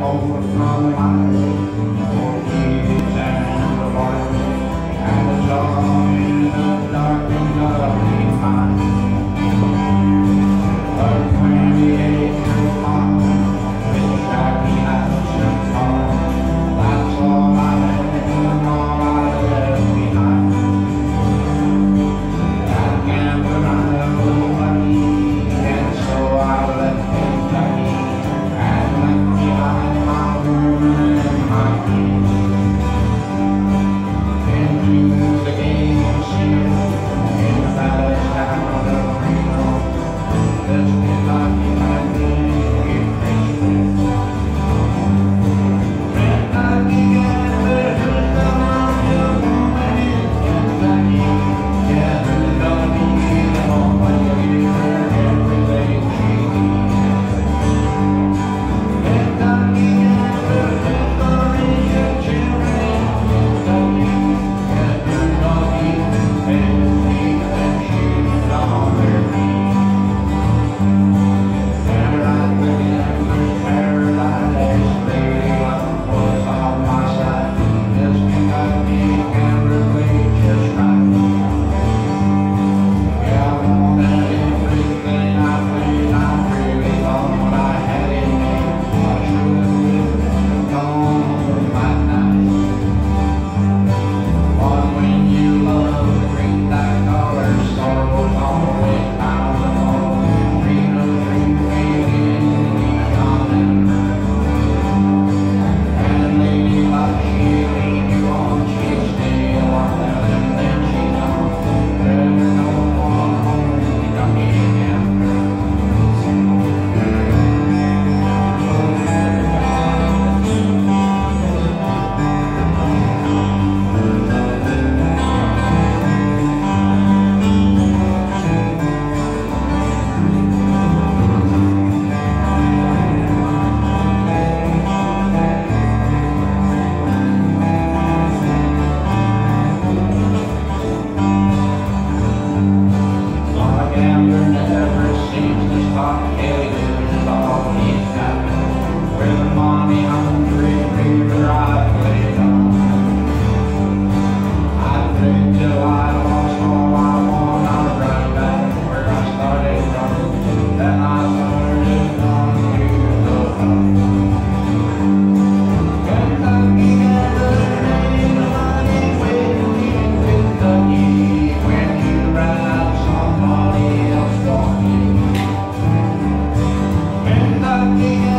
long from my yeah.